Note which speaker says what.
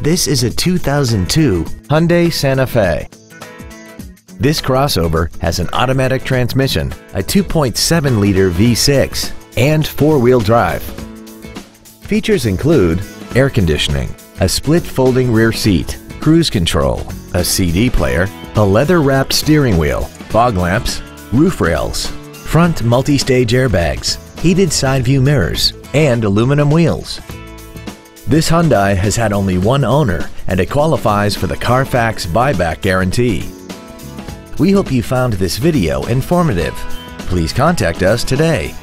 Speaker 1: This is a 2002 Hyundai Santa Fe. This crossover has an automatic transmission, a 2.7-liter V6, and four-wheel drive. Features include air conditioning, a split folding rear seat, cruise control, a CD player, a leather-wrapped steering wheel, fog lamps, roof rails, front multi-stage airbags, heated side view mirrors, and aluminum wheels. This Hyundai has had only one owner and it qualifies for the Carfax buyback guarantee. We hope you found this video informative. Please contact us today